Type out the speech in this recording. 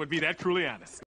Would be that truly honest.